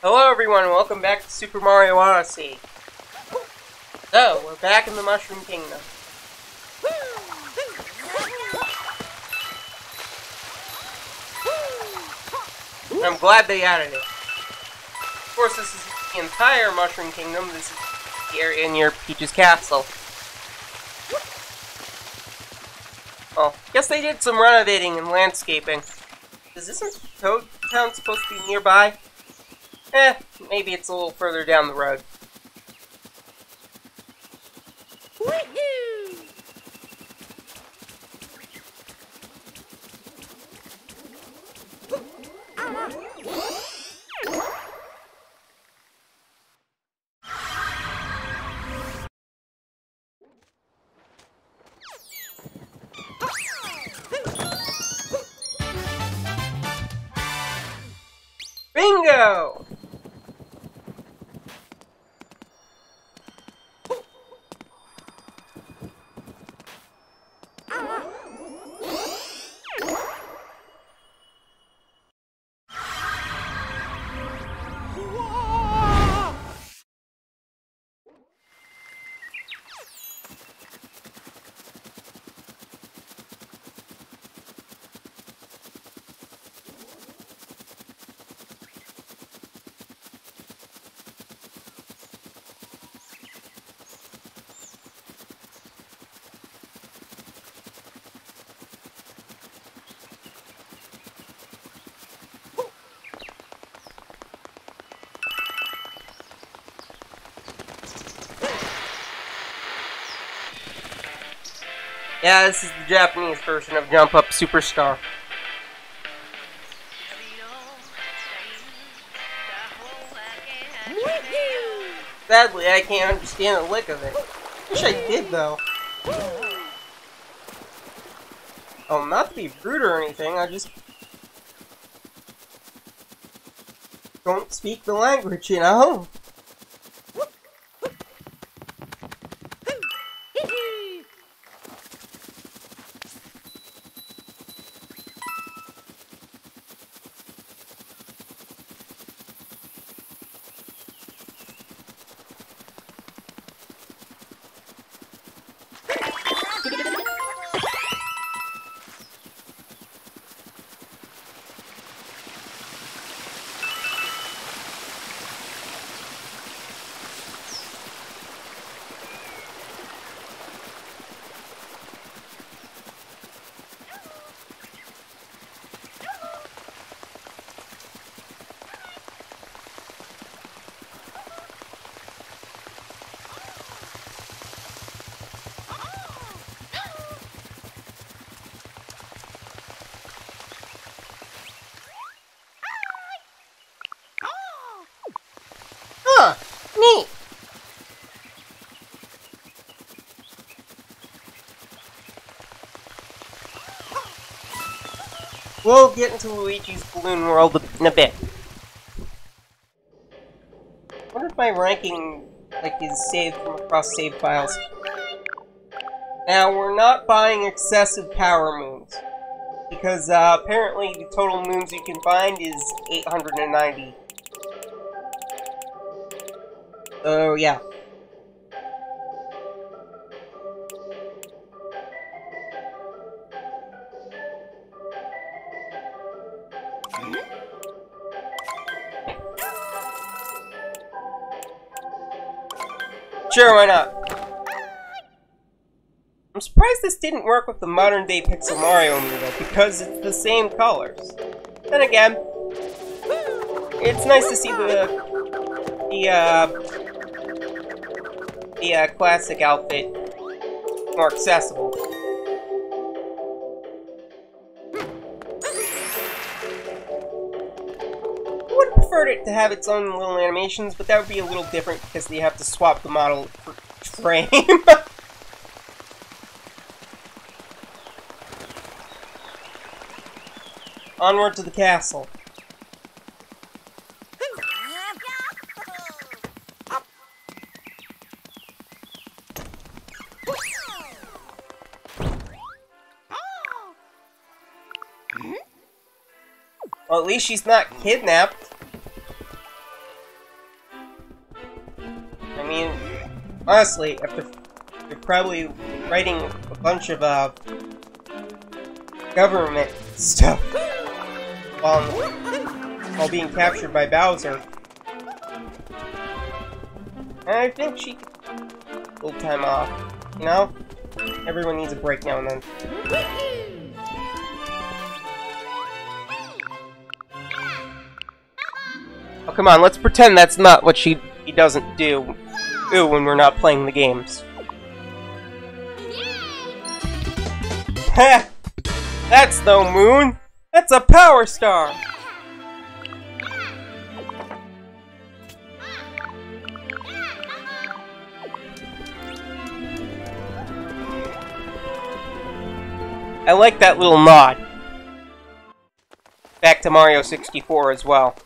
Hello everyone, welcome back to Super Mario Odyssey. So, we're back in the Mushroom Kingdom. I'm glad they added it. Of course, this is the entire Mushroom Kingdom. This is the area near Peach's Castle. Well, guess they did some renovating and landscaping. Is this Toad Town supposed to be nearby? Eh, maybe it's a little further down the road. Yeah, this is the Japanese version of Jump Up Superstar. Sadly, I can't understand a lick of it. Wish I did, though. Oh, not to be rude or anything, I just... Don't speak the language, you know? Huh, neat. We'll get into Luigi's Balloon World in a bit. I wonder if my ranking like is saved from across save files. Now we're not buying excessive power moons because uh, apparently the total moons you can find is 890. So yeah. Sure, why not? I'm surprised this didn't work with the modern day Pixel Mario movie, because it's the same colors. Then again, it's nice to see the the uh, the uh, classic outfit more accessible. To have its own little animations, but that would be a little different because they have to swap the model frame. Onward to the castle. At least she's not kidnapped. Honestly, after you're probably writing a bunch of uh, government stuff while, while being captured by Bowser. And I think she little time off, you know? Everyone needs a break now and then. Oh, come on, let's pretend that's not what she he doesn't do, when we're not playing the games. Heh! That's no moon! That's a power star! I like that little nod. Back to Mario 64 as well.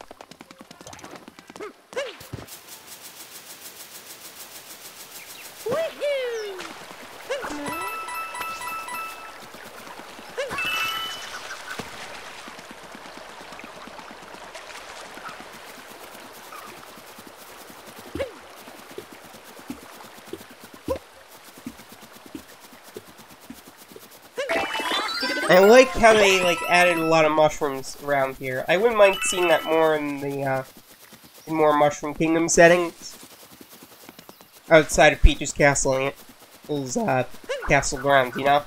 I like how they like added a lot of mushrooms around here. I wouldn't mind seeing that more in the uh, in more Mushroom Kingdom settings outside of Peach's castle those uh, castle grounds, you know.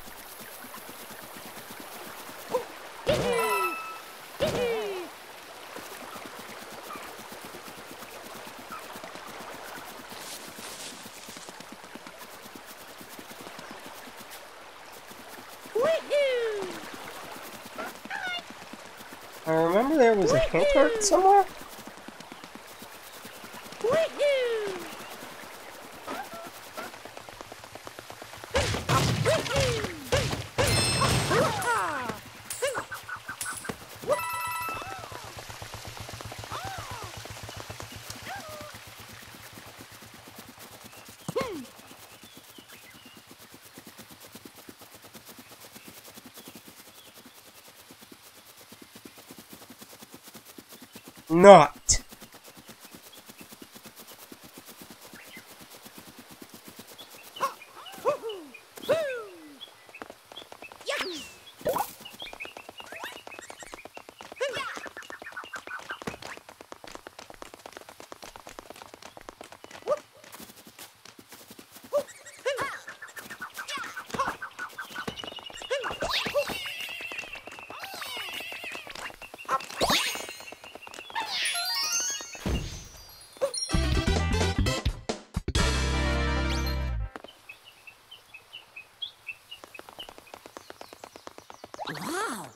Wow.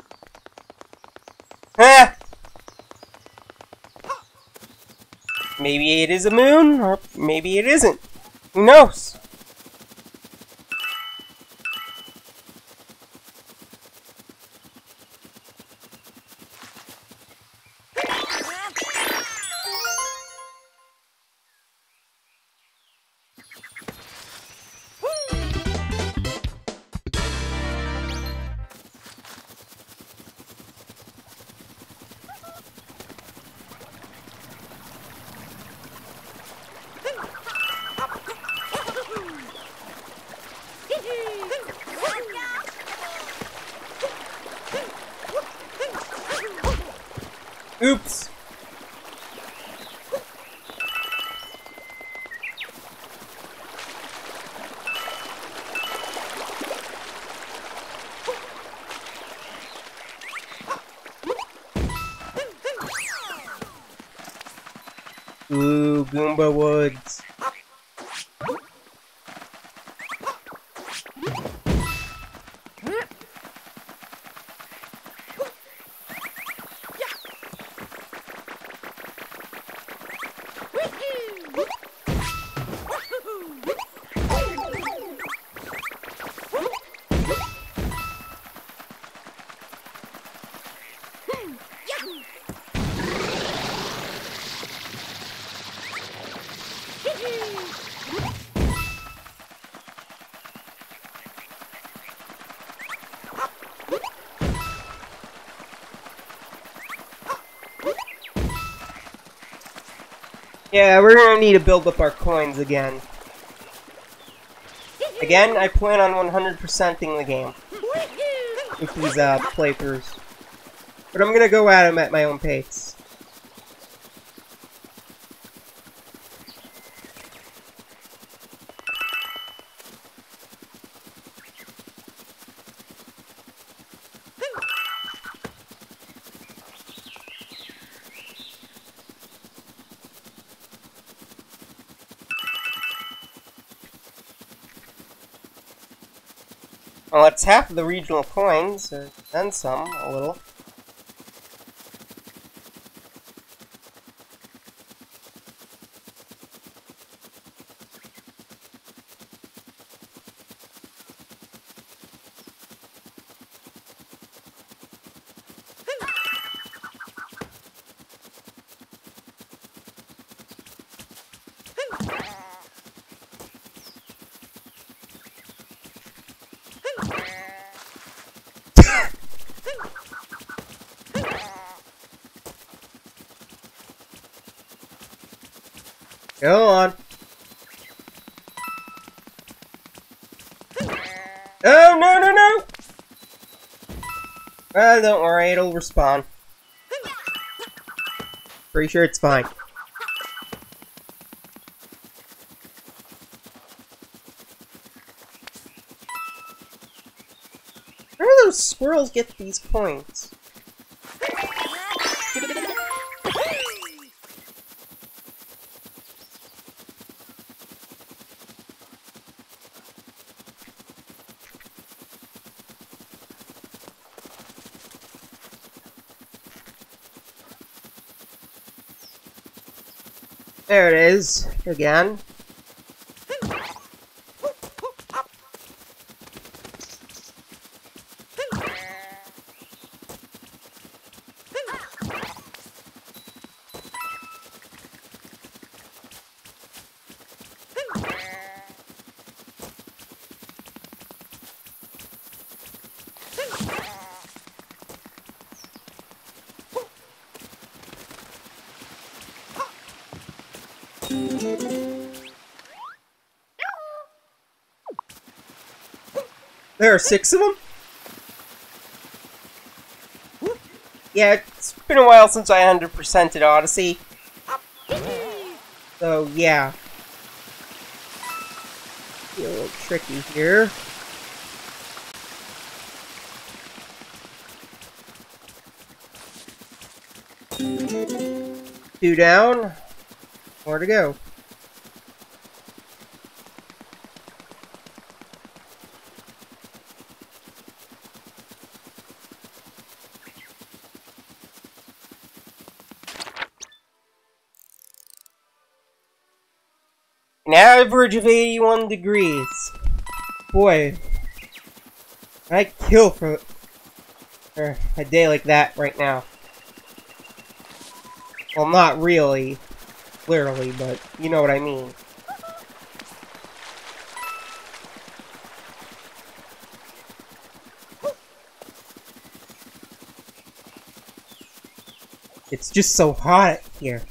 Eh. Maybe it is a moon, or maybe it isn't. Who knows? Yeah, we're gonna need to build up our coins again. Again, I plan on 100%ing the game with these uh, playthroughs. But I'm gonna go at them at my own pace. Well, that's half of the regional coins, and then some, a little. Go on. Oh, no, no, no! Don't worry, it'll respawn. Pretty sure it's fine. Where do those squirrels get these points? There it is, again. There are six of them? Yeah, it's been a while since I 100%ed Odyssey. So, yeah. Be a little tricky here. Two down. More to go. Average of 81 degrees. Boy, I kill for, for a day like that right now. Well, not really, literally, but you know what I mean. It's just so hot here.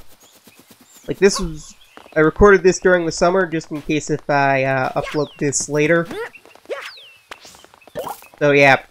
Like, this was I recorded this during the summer just in case if I uh, upload this later. So yeah,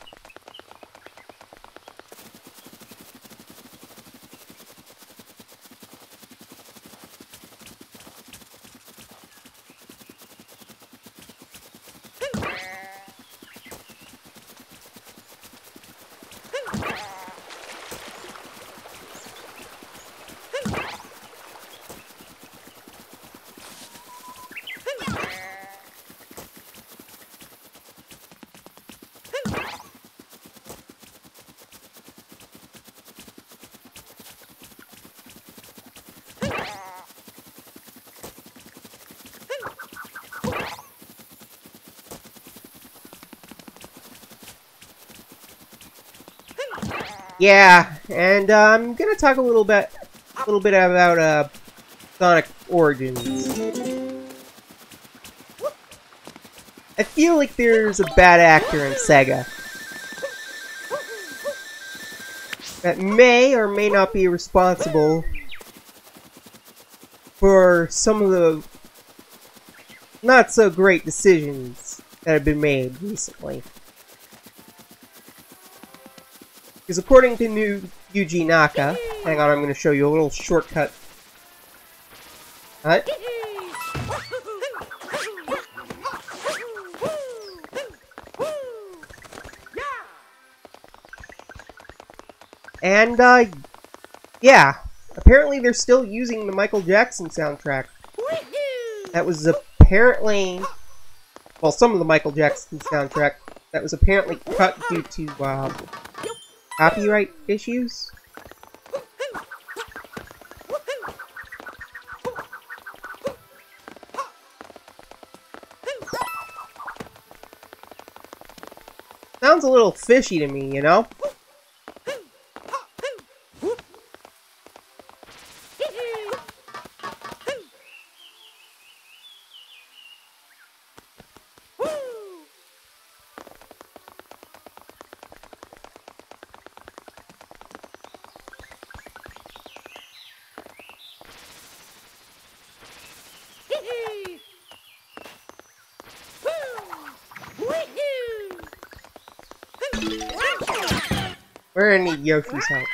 Yeah, and uh, I'm gonna talk a little bit, a little bit about uh, Sonic Origins. I feel like there's a bad actor in Sega that may or may not be responsible for some of the not so great decisions that have been made recently. Because according to new Yuji Naka, hang on, I'm going to show you a little shortcut. What? And, uh, yeah. Apparently they're still using the Michael Jackson soundtrack. That was apparently... Well, some of the Michael Jackson soundtrack that was apparently cut due to, uh, copyright issues? Sounds a little fishy to me, you know? We're gonna need Yoshi's help.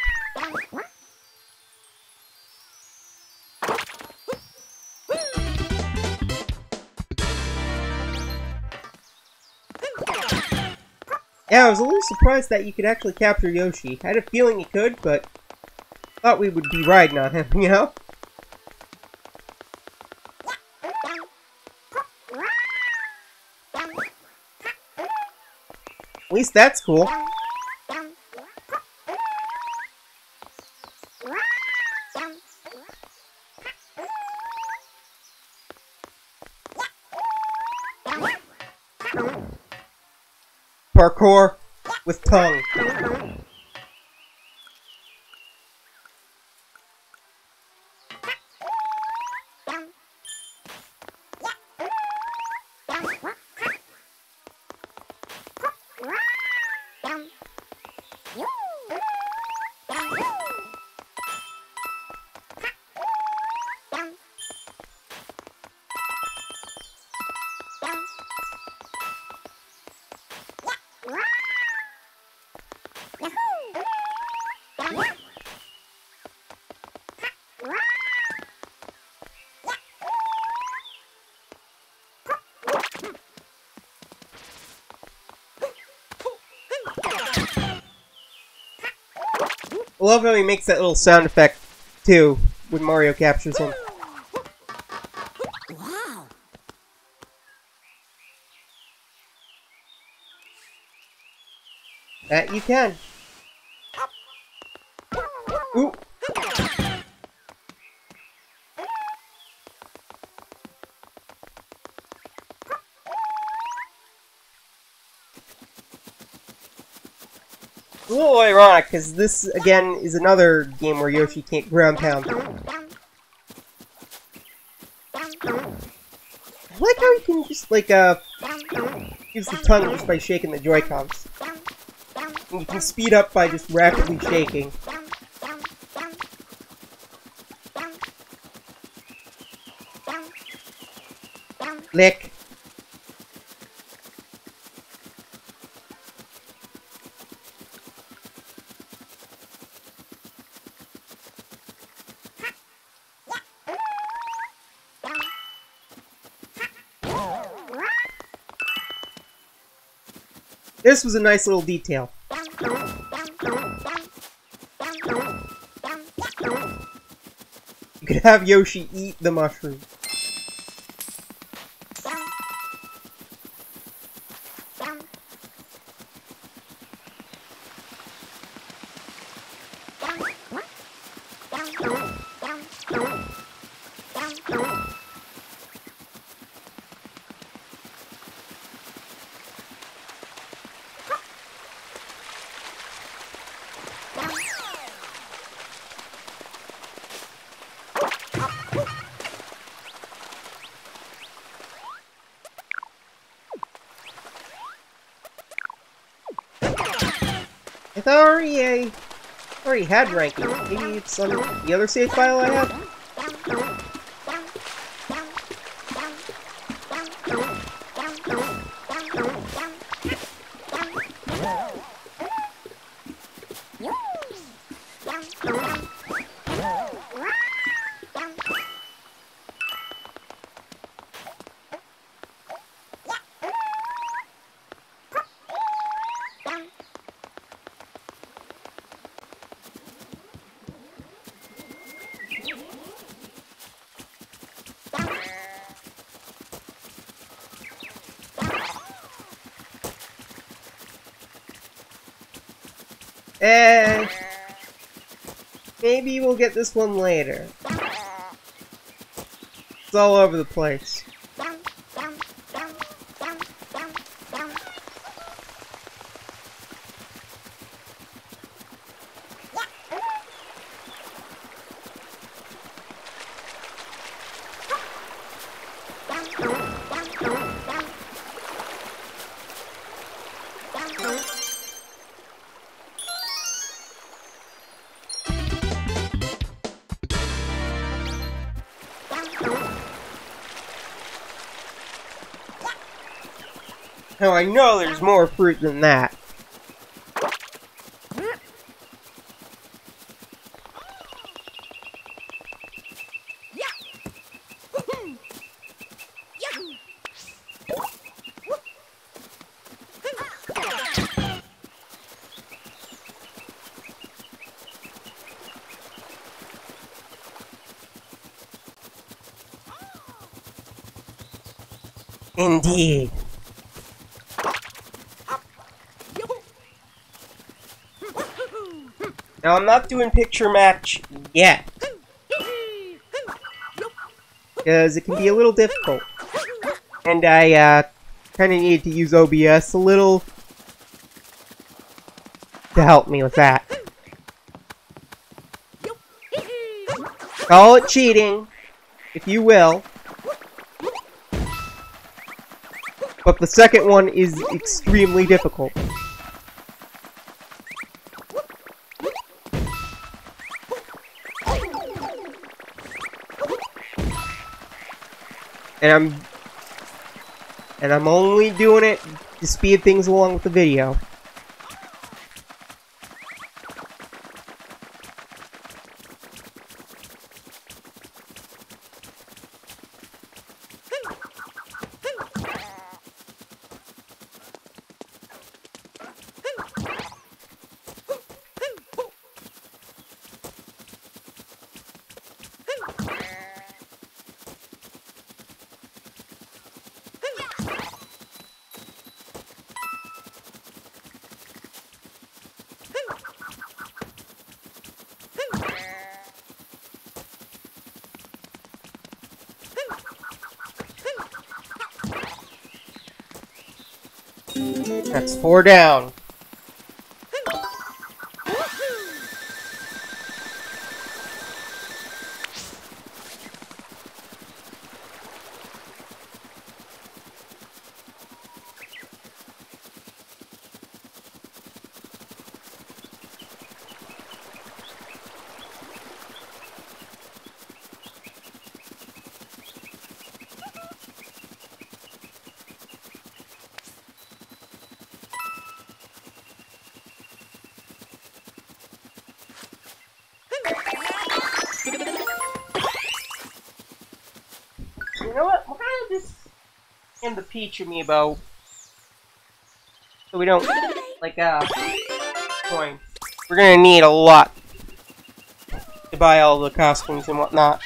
Yeah, I was a little surprised that you could actually capture Yoshi. I had a feeling you could, but thought we would be riding on him, you know? At least that's cool. Parkour with tongue. Love how he makes that little sound effect, too, when Mario captures him. Wow. That you can. Ooh. a little ironic, because this, again, is another game where Yoshi can't ground pound. I like how he can just, like, uh, use the tongue just by shaking the Joy-Cons. And you can speed up by just rapidly shaking. Lick. This was a nice little detail. You could have Yoshi eat the mushroom. Had ranking. Maybe it's on the other save file I have? Eh... Maybe we'll get this one later. It's all over the place. I know there's more fruit than that. Indeed. Now I'm not doing picture match yet. Because it can be a little difficult. And I uh, kind of need to use OBS a little to help me with that. Call it cheating, if you will. But the second one is extremely difficult. And I'm... And I'm only doing it to speed things along with the video. That's four down. End the Peach amiibo. So we don't, like, uh, coin. We're gonna need a lot to buy all the costumes and whatnot.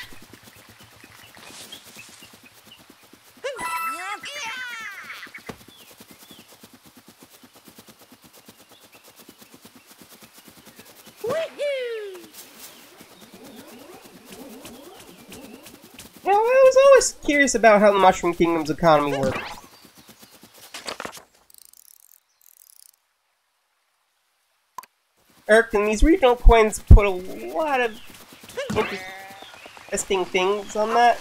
I was always curious about how the Mushroom Kingdom's economy works. And these regional coins put a lot of interesting things on that.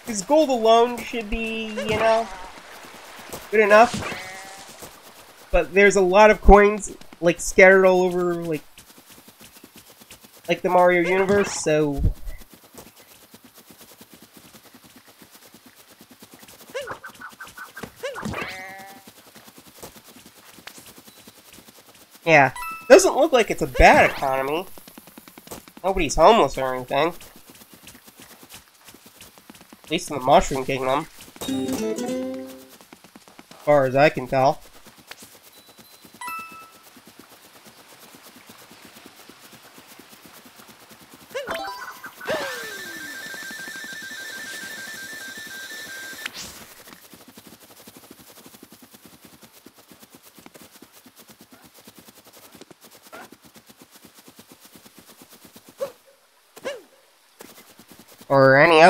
Because gold alone should be, you know, good enough. But there's a lot of coins, like, scattered all over, like, like the Mario universe, so... Yeah, doesn't look like it's a bad economy. Nobody's homeless or anything. At least in the Mushroom Kingdom. As far as I can tell.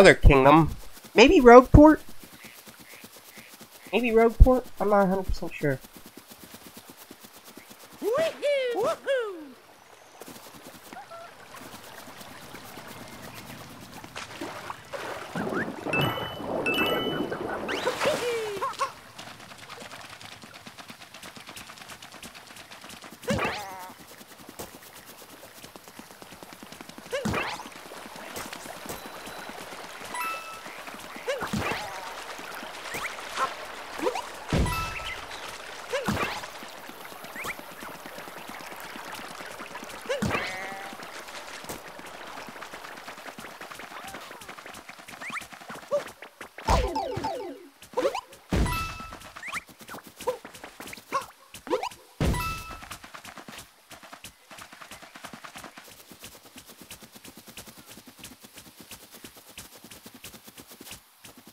Or any other kingdom. Maybe Rogueport? Maybe Rogueport? I'm not 100% sure.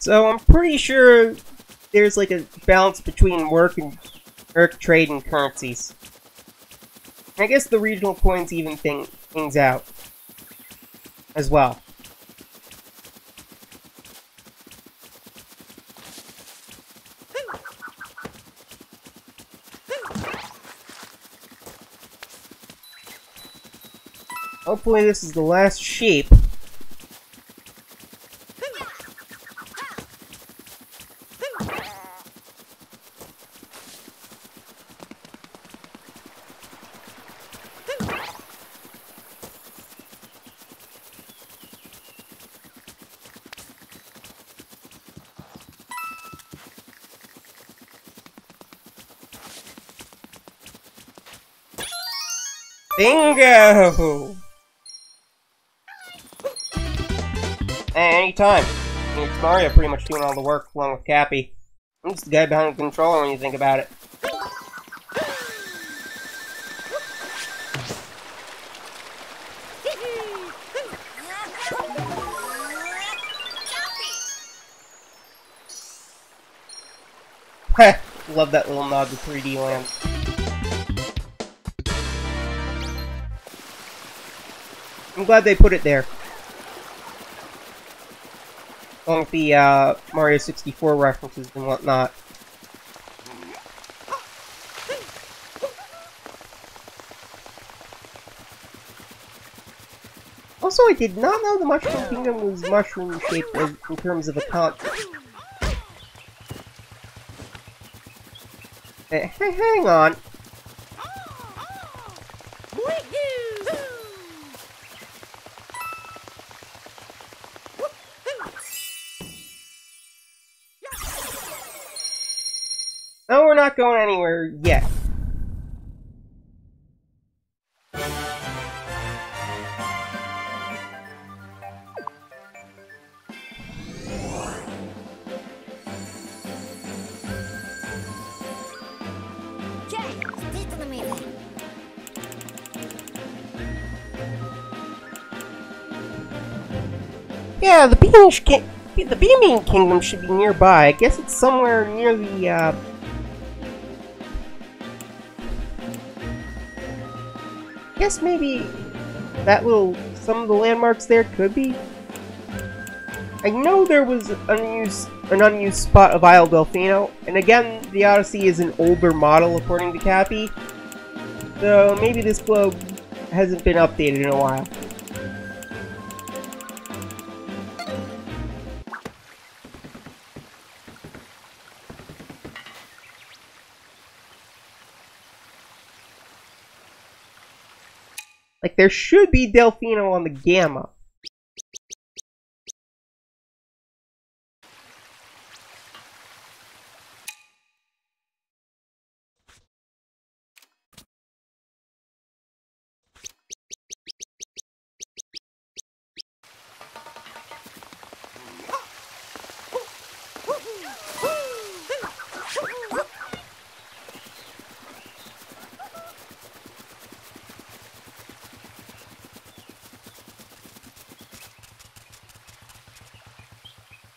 So I'm pretty sure there's like a balance between work and work, trade, and currencies. I guess the regional coins even thing, things out as well. Hopefully this is the last sheep. Bingo! Anytime. It's Mario pretty much doing all the work along with Cappy. I'm just the guy behind the controller when you think about it. Love that little nod to 3D Land. I'm glad they put it there. Along with the uh, Mario 64 references and whatnot. Also, I did not know the Mushroom Kingdom was mushroom-shaped in terms of a continent. Hey, hang on. Not going anywhere yet. Yeah, the Beanbean Kingdom should be nearby. I guess it's somewhere near the uh, guess maybe that little, some of the landmarks there could be. I know there was an unused, an unused spot of Isle Delfino, and again, the Odyssey is an older model according to Cappy, so maybe this globe hasn't been updated in a while. There should be Delfino on the Gamma.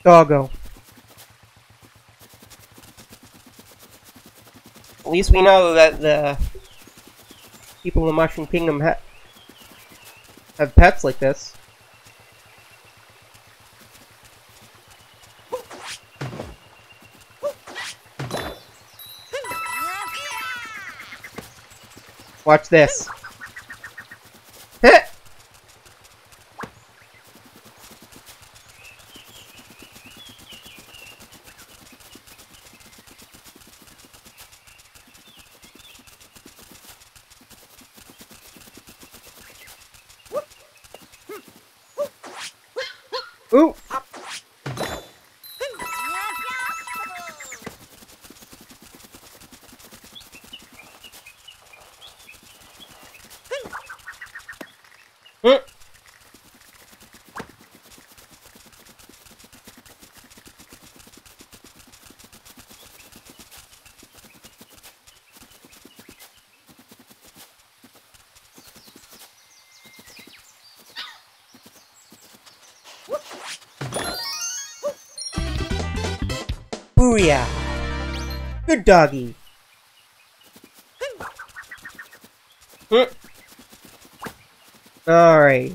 Doggo. At least we know that the people in the Mushroom Kingdom ha have pets like this. Watch this. Doggy. Hmm. Alright.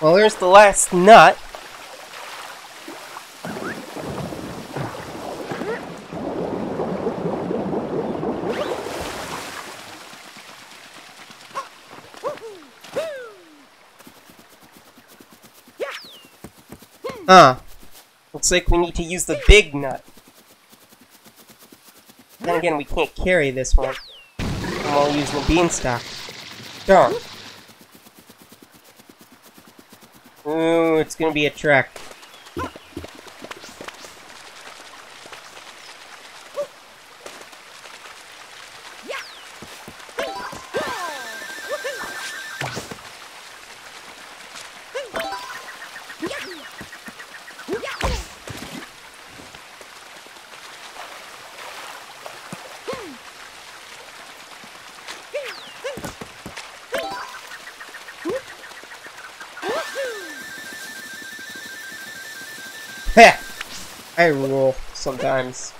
Well, there's the last nut. Huh. Looks like we need to use the big nut. Then again, we can't carry this one. And we'll use the beanstalk. Darn. It's gonna be a trek. I rule sometimes.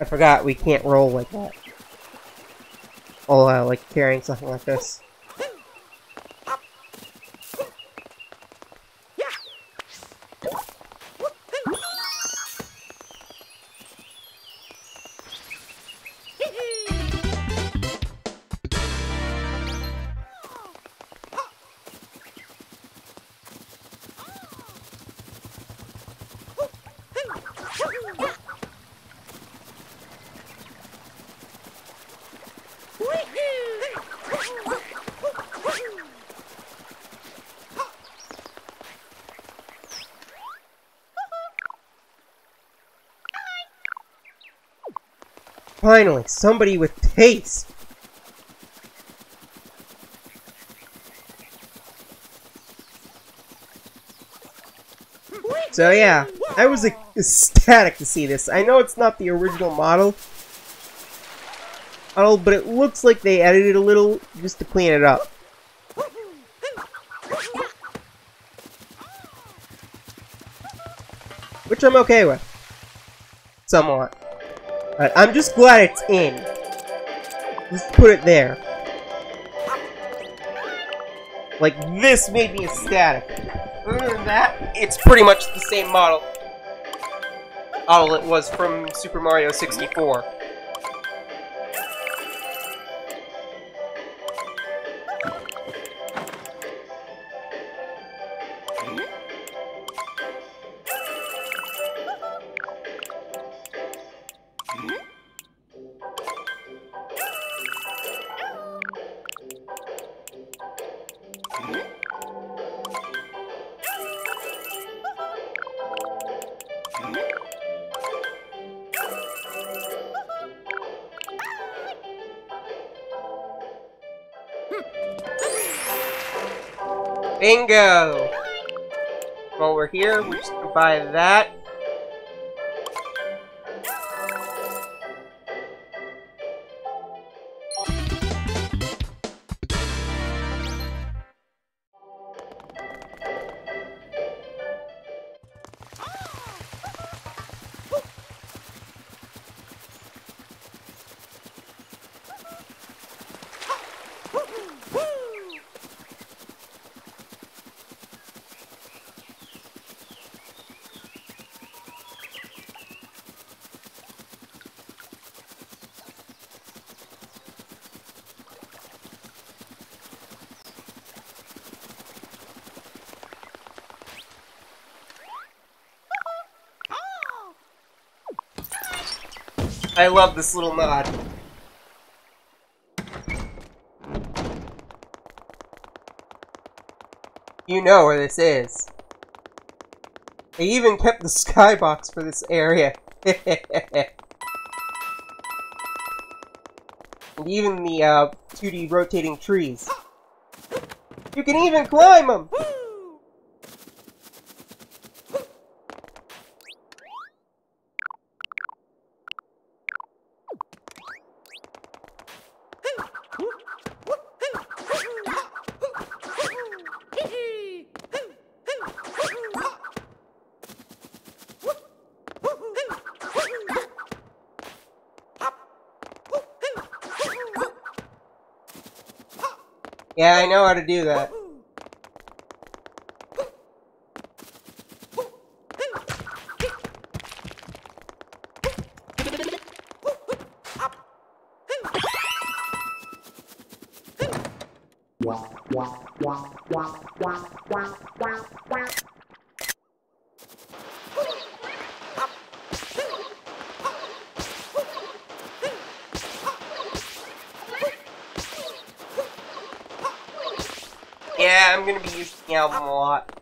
I forgot we can't roll like that. Oh, uh, like carrying something like this. Finally, somebody with taste! So yeah, I was ecstatic to see this. I know it's not the original model, model, but it looks like they edited a little just to clean it up. Which I'm okay with. Somewhat. I'm just glad it's in. Just put it there. Like, this made me ecstatic. Other than that, it's pretty much the same model. Model it was from Super Mario 64. Bingo! While we're here, we're just buy that. I love this little mod. You know where this is. They even kept the skybox for this area. and even the uh, 2D rotating trees. You can even climb them! Yeah, I know how to do that. Yeah, I'm gonna be using the album a lot.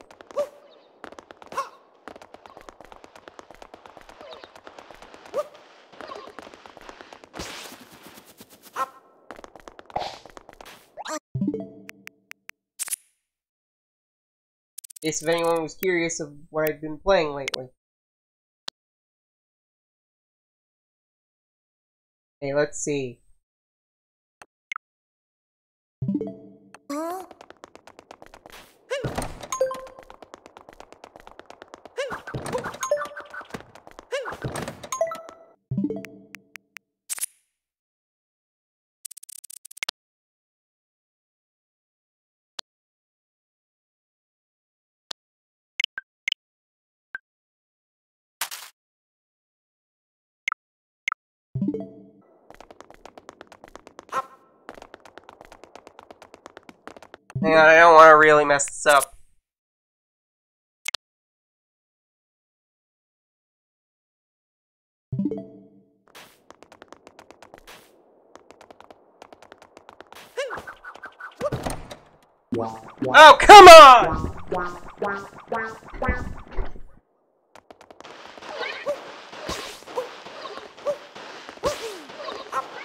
If anyone was curious of what I've been playing lately. Hey, let's see. On, I don't want to really mess this up. Oh, come on!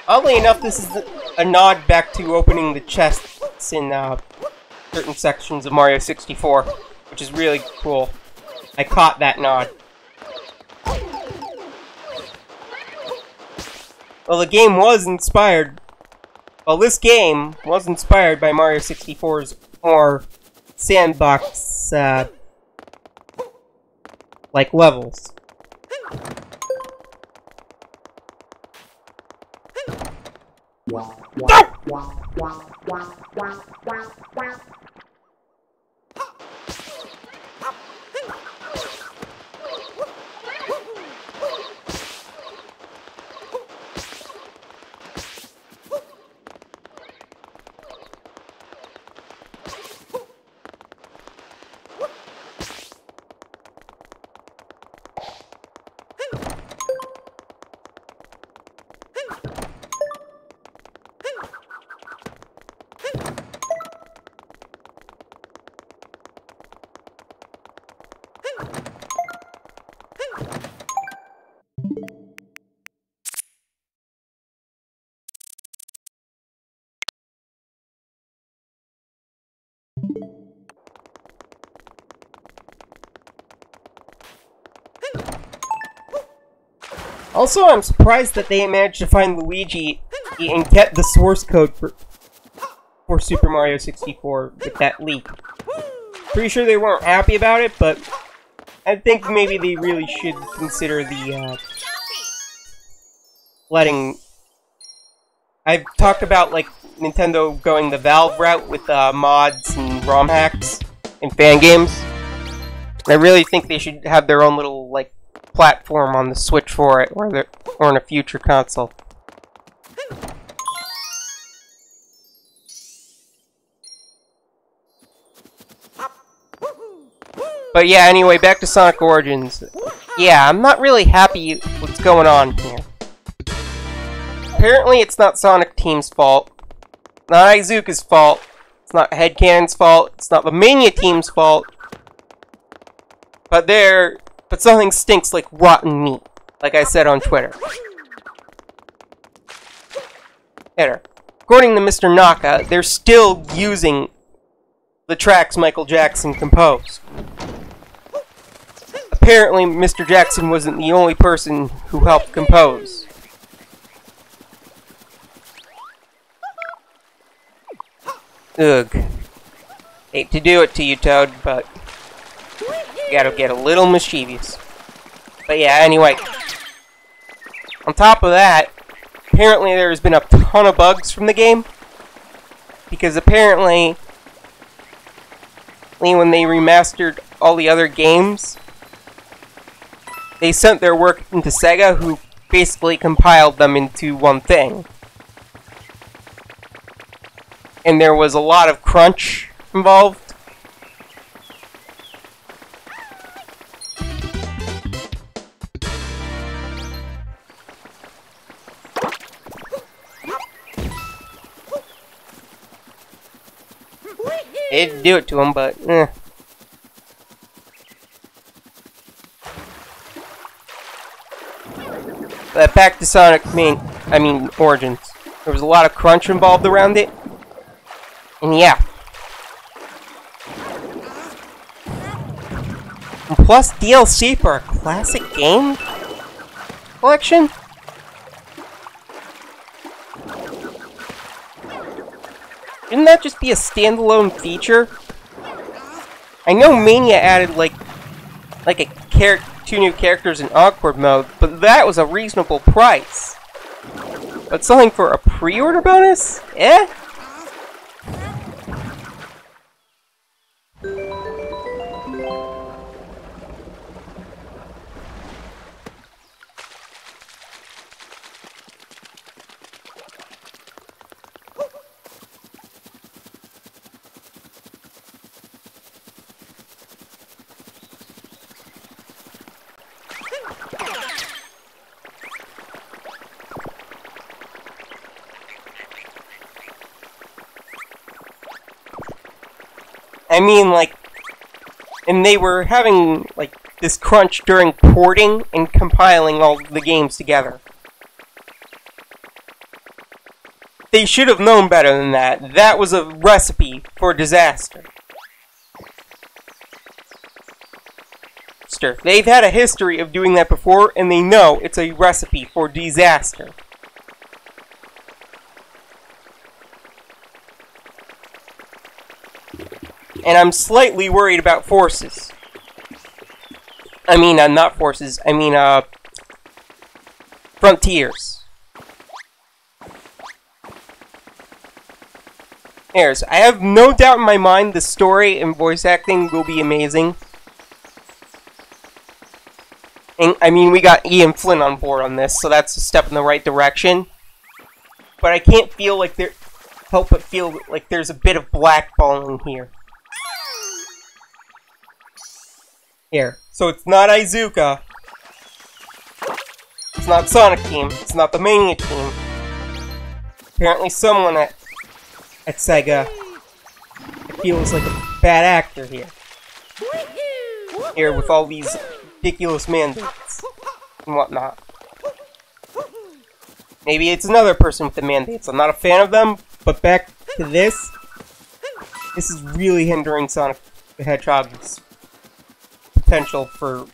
Oddly enough, this is a nod back to opening the chests in uh, certain sections of Mario 64, which is really cool. I caught that nod. Well, the game was inspired... Well, this game was inspired by Mario 64's more sandbox, uh, like levels. Wow. wow. wow. wow. wow. wow. wow. wow. Also, I'm surprised that they managed to find Luigi and get the source code for for Super Mario 64 with that leak. Pretty sure they weren't happy about it, but I think maybe they really should consider the, uh, letting... I've talked about, like, Nintendo going the Valve route with, uh, mods and ROM hacks and fan games. I really think they should have their own little, platform on the Switch for it, or, the, or in a future console. But yeah, anyway, back to Sonic Origins. Yeah, I'm not really happy what's going on here. Apparently it's not Sonic Team's fault. Not Iizuka's fault. It's not Headcannon's fault. It's not the Mania Team's fault. But there... But something stinks like rotten meat. Like I said on Twitter. Header. According to Mr. Naka, they're still using the tracks Michael Jackson composed apparently Mr. Jackson wasn't the only person who helped compose. Ugh. Hate to do it to you, Toad, but gotta get a little mischievous. But yeah, anyway. On top of that, apparently there's been a ton of bugs from the game. Because apparently, when they remastered all the other games, they sent their work into Sega, who basically compiled them into one thing. And there was a lot of crunch involved. It'd do it to him, but eh. But back to Sonic main, I mean Origins. There was a lot of crunch involved around it. And yeah. Plus DLC for a classic game collection? Shouldn't that just be a standalone feature? I know Mania added like like a two new characters in Encore mode, but that was a reasonable price. But something for a pre-order bonus? Eh? I mean, like, and they were having, like, this crunch during porting and compiling all the games together. They should have known better than that. That was a recipe for disaster. They've had a history of doing that before, and they know it's a recipe for disaster. And I'm slightly worried about forces. I mean, uh, not forces, I mean, uh, frontiers. Airs. I have no doubt in my mind the story and voice acting will be amazing. And, I mean, we got Ian Flynn on board on this, so that's a step in the right direction. But I can't feel like there... help but feel like there's a bit of blackballing here. Here. So it's not Iizuka. It's not Sonic Team. It's not the Mania Team. Apparently someone at, at Sega feels like a bad actor here. Here with all these ridiculous mandates and whatnot. Maybe it's another person with the mandates. I'm not a fan of them, but back to this. This is really hindering Sonic the Hedgehog's potential for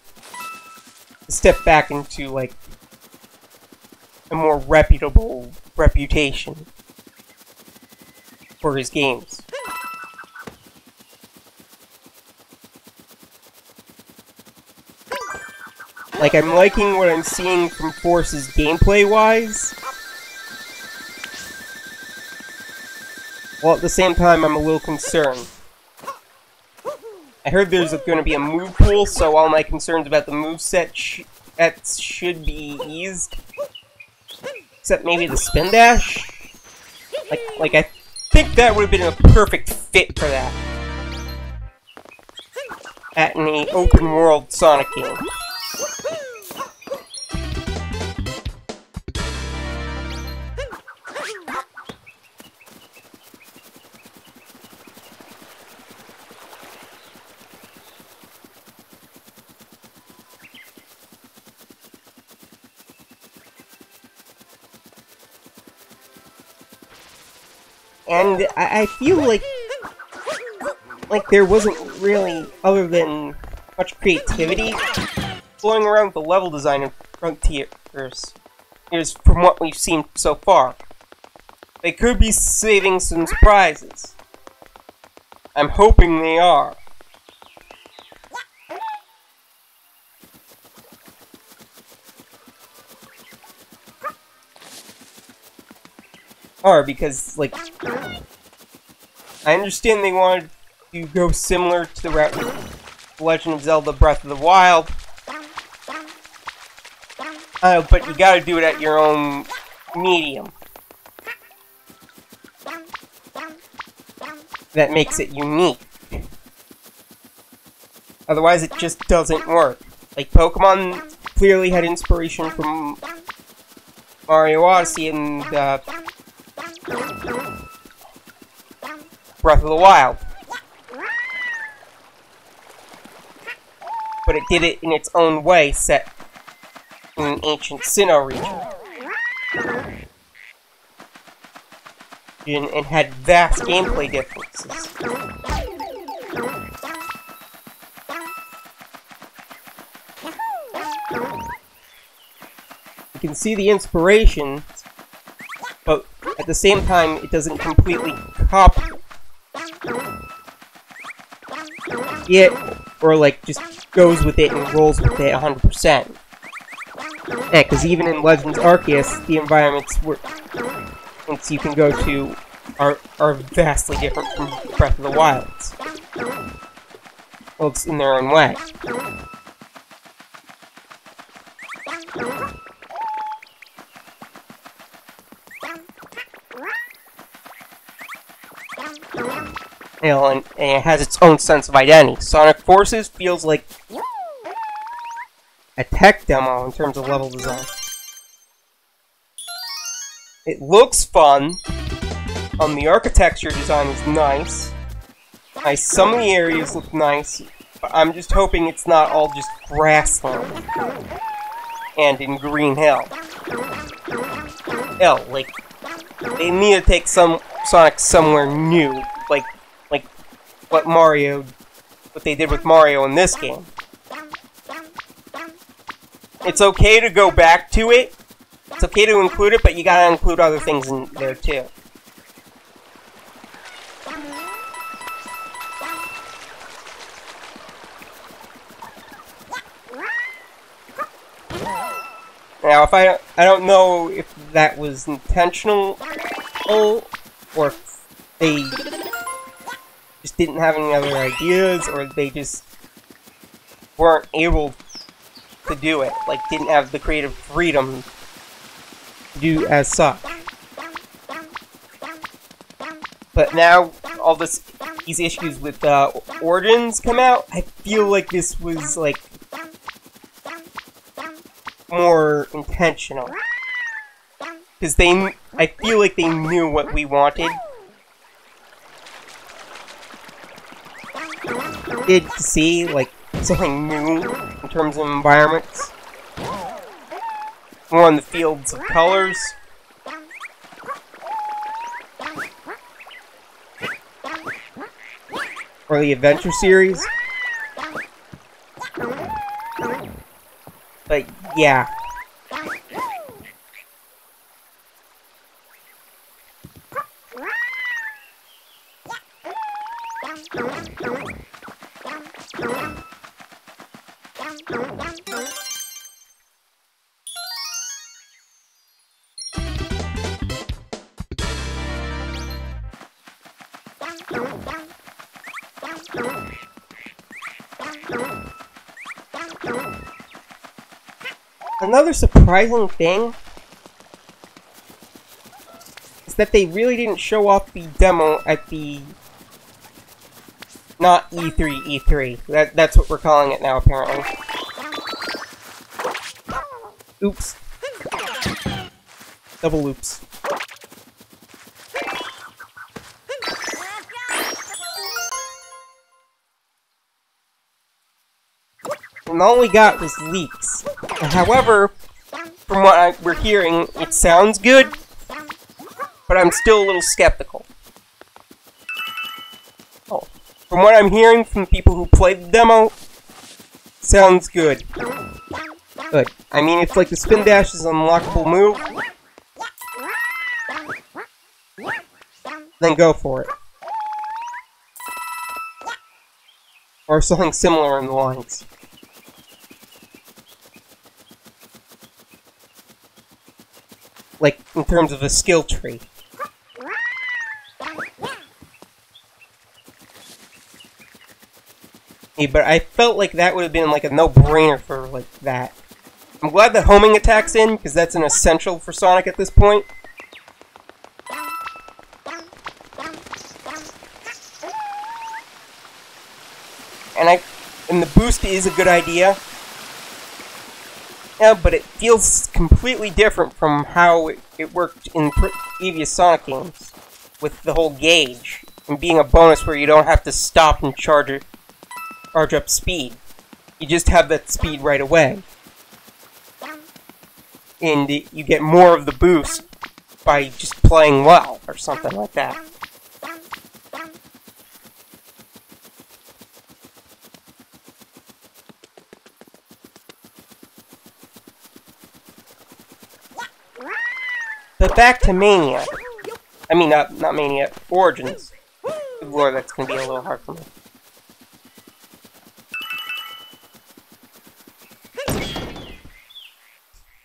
step back into like a more reputable reputation for his games. Like, I'm liking what I'm seeing from Forces gameplay-wise. While at the same time, I'm a little concerned. I heard there's going to be a move pool, so all my concerns about the move set sh should be eased. Except maybe the spin dash? Like, like I think that would have been a perfect fit for that. At an open world Sonic game. And I, I feel like like there wasn't really, other than much creativity, flowing around the level design in Frontiers. Is from what we've seen so far. They could be saving some surprises. I'm hoping they are. Because, like, I understand they wanted to go similar to the route Legend of Zelda Breath of the Wild. Uh, but you gotta do it at your own medium. That makes it unique. Otherwise, it just doesn't work. Like, Pokemon clearly had inspiration from Mario Odyssey and uh, Breath of the Wild. But it did it in its own way, set in an ancient Sinnoh region. And, and had vast gameplay differences. You can see the inspiration, but at the same time, it doesn't completely copy it, or like just goes with it and rolls with it 100%. Yeah, because even in Legends Arceus, the environments were, once you can go to are are vastly different from Breath of the Wilds. Well, it's in their own way. Know, and, and it has its own sense of identity. Sonic Forces feels like a tech demo in terms of level design. It looks fun. Um, the architecture design is nice. Nice. Some of the areas look nice, but I'm just hoping it's not all just grassland and in Green Hill. Hell, like they need to take some Sonic somewhere new, like what Mario, what they did with Mario in this game. It's okay to go back to it. It's okay to include it, but you gotta include other things in there too. Now, if I I don't know if that was intentional or if they just didn't have any other ideas or they just weren't able to do it, like didn't have the creative freedom to do as such. But now all this these issues with uh, Origins come out, I feel like this was like more intentional. Because they, I feel like they knew what we wanted. Did see, like, something new in terms of environments. More on the fields of colors. Or the adventure series. But yeah. Another surprising thing is that they really didn't show off the demo at the not E3 E3. That that's what we're calling it now apparently. Oops. Double oops. And all we got was leaks. However, from what I, we're hearing, it sounds good, but I'm still a little skeptical. Oh, from what I'm hearing from people who played the demo, sounds good. Good. I mean, it's like the spin dash is an unlockable move. Then go for it. Or something similar in the lines. Like in terms of a skill tree. Yeah, but I felt like that would have been like a no-brainer for like that. I'm glad that homing attack's in, because that's an essential for Sonic at this point. And I, and the boost is a good idea. Yeah, but it feels completely different from how it, it worked in previous Sonic games, with the whole gauge, and being a bonus where you don't have to stop and charge it, charge up speed. You just have that speed right away. And you get more of the boost by just playing well, or something like that. But back to Mania. I mean, not, not Mania, Origins. Good lord, that's gonna be a little hard for me.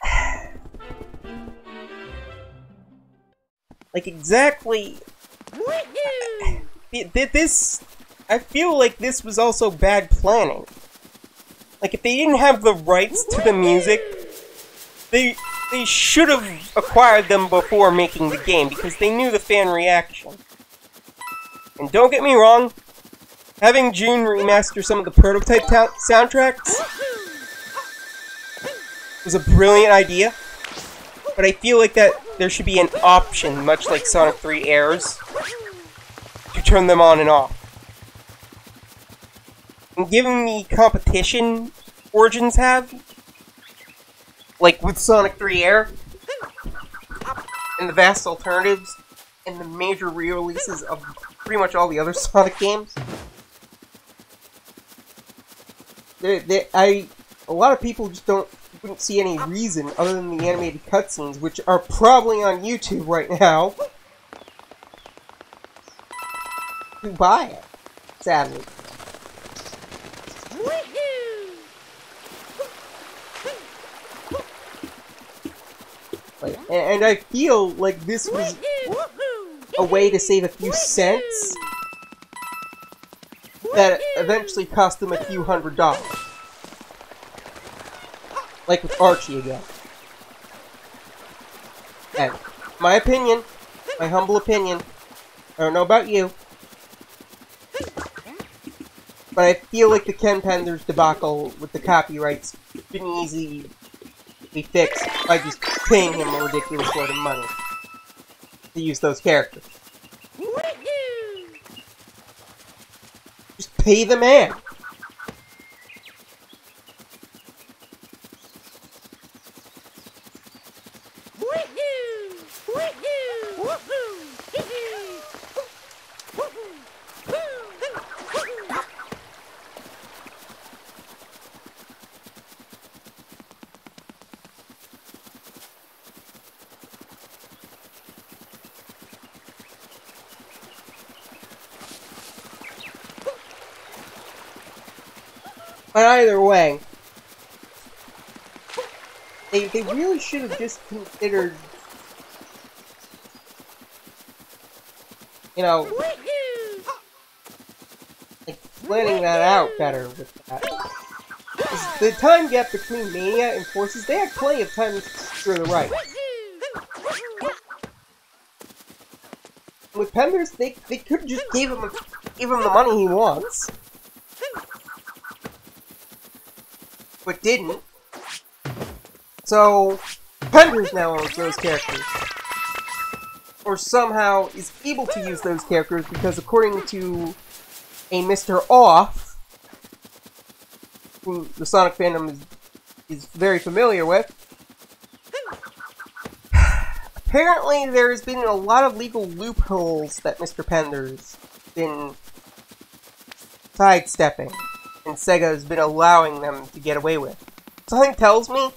like, exactly... Did This... I feel like this was also bad planning. Like, if they didn't have the rights to the music, they they should have acquired them before making the game because they knew the fan reaction. And don't get me wrong, having Jun remaster some of the prototype soundtracks was a brilliant idea, but I feel like that there should be an option, much like Sonic 3 Airs, to turn them on and off. And given the competition Origins have, like with Sonic 3 Air, and the vast alternatives, and the major re-releases of pretty much all the other Sonic games. They, they, I, a lot of people just don't wouldn't see any reason other than the animated cutscenes, which are probably on YouTube right now, to buy it. Sadly. Like, and, and I feel like this was a way to save a few cents that eventually cost them a few hundred dollars. Like with Archie again. And my opinion, my humble opinion, I don't know about you, but I feel like the Ken Penders debacle with the copyrights didn't easily be fixed by just paying him a ridiculous load of money to use those characters. Just pay the man. Either way, they, they really should have just considered, you know, like planning that out better with that. The time gap between Mania and Forces, they had plenty of time to the right. With Penders, they, they could just give him, give him the money he wants. But didn't. So, Penders now owns those characters. Or somehow is able to use those characters because according to a Mr. Off, who the Sonic fandom is, is very familiar with, apparently there's been a lot of legal loopholes that Mr. Pender's been sidestepping, and Sega has been allowing them to get away with. Something tells me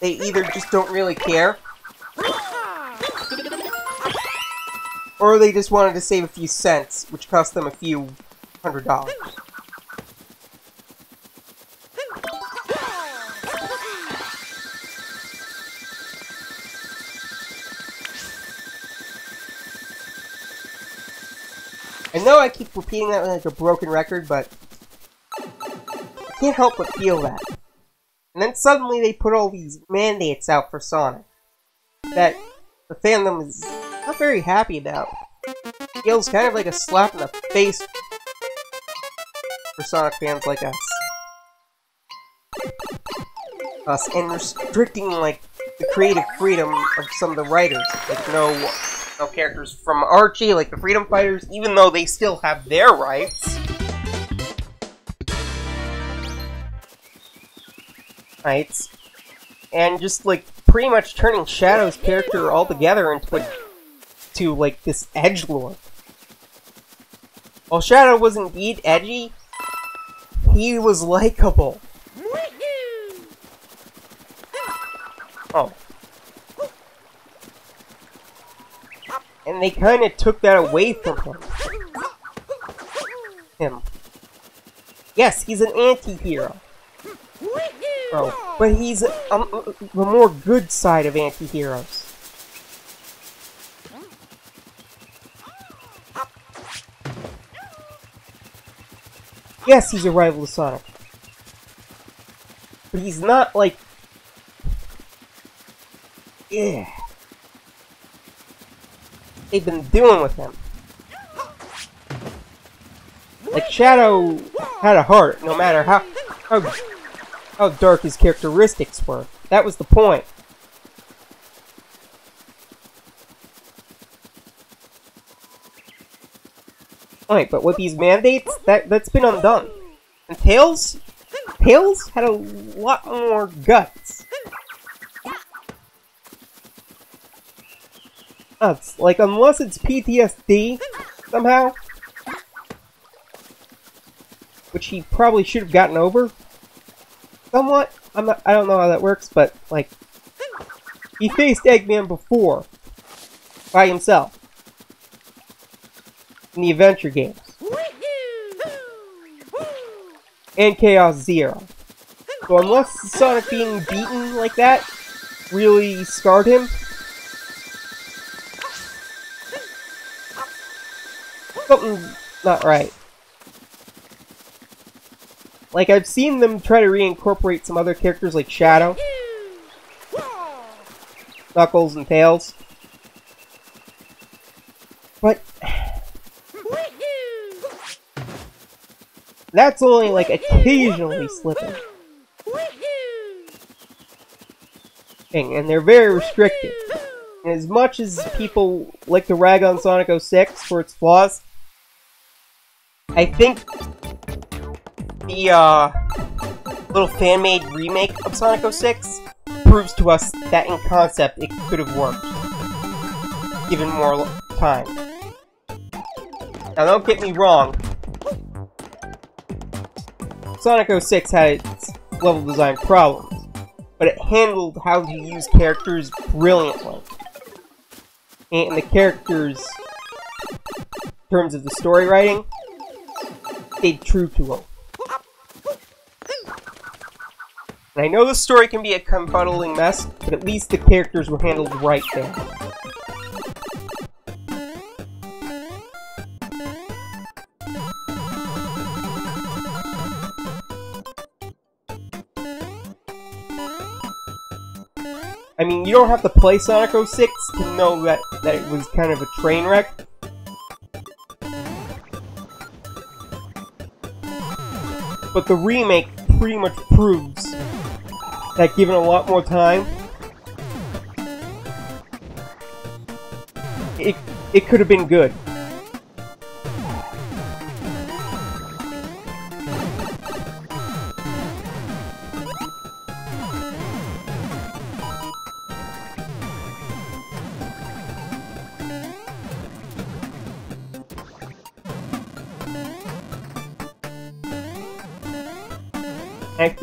they either just don't really care, or they just wanted to save a few cents, which cost them a few hundred dollars. I know I keep repeating that like a broken record, but can't help but feel that. And then suddenly they put all these mandates out for Sonic that the fandom is not very happy about. It feels kind of like a slap in the face for Sonic fans like us. Us, and restricting, like, the creative freedom of some of the writers. Like, no no characters from Archie, like the Freedom Fighters, even though they still have their rights. And just, like, pretty much turning Shadow's character altogether into, a, to, like, this edge lord. While Shadow was indeed edgy, he was likable. Oh. And they kind of took that away from him. Him. Yes, he's an anti-hero. But he's um, the more good side of anti-heroes. Yes, he's a rival to Sonic. But he's not like... Yeah they've been doing with him. Like, Shadow had a heart, no matter how, how, how dark his characteristics were. That was the point. Alright, but with these mandates, that, that's been undone. And Tails? Tails had a lot more guts. That's Like, unless it's PTSD, somehow. Which he probably should have gotten over. Somewhat. I'm not, I don't know how that works, but, like, he faced Eggman before. By himself. In the adventure games. And Chaos Zero. So unless Sonic being beaten like that really scarred him, something not right. Like, I've seen them try to reincorporate some other characters like Shadow, Knuckles, and Tails. But... That's only, like, occasionally slipping. And they're very restricted. And as much as people like to rag on Sonic 06 for its flaws, I think the uh, little fan-made remake of Sonic 06 proves to us that in concept it could have worked, given more time. Now don't get me wrong, Sonic 06 had its level design problems, but it handled how to use characters brilliantly. And the characters, in terms of the story writing, stayed true to him. And I know the story can be a confuddling mess, but at least the characters were handled right there. I mean, you don't have to play Sonic 06 to know that, that it was kind of a train wreck. But the remake pretty much proves that given a lot more time, it, it could have been good.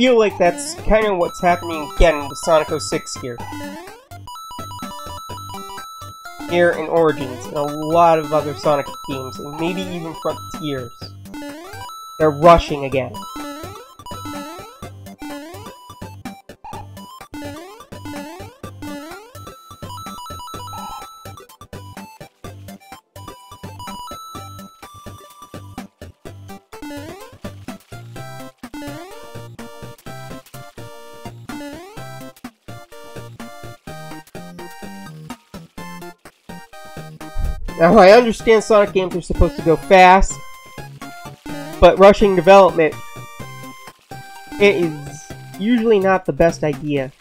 Feel like that's kind of what's happening again with Sonic 06 here. Here in Origins, and a lot of other Sonic games, and maybe even Frontiers. They're rushing again. Now, I understand Sonic games are supposed to go fast, but rushing development it is usually not the best idea.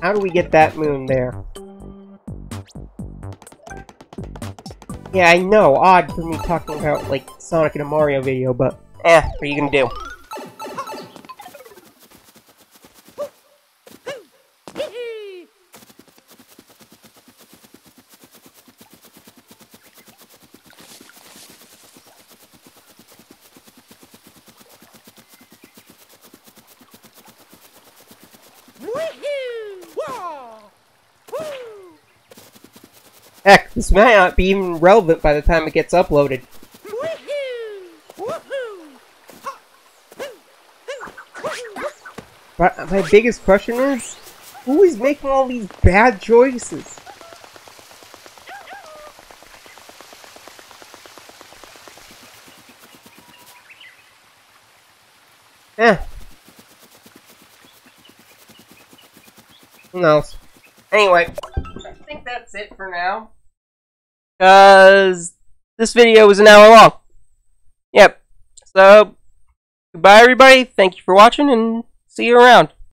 How do we get that moon there? Yeah, I know, odd for me talking about, like, Sonic and a Mario video, but eh, what are you gonna do? This might not be even relevant by the time it gets uploaded. But my biggest question is, who is making all these bad choices? Eh. Who knows? Anyway, I think that's it for now. Because this video was an hour long. Yep. So, goodbye everybody, thank you for watching, and see you around.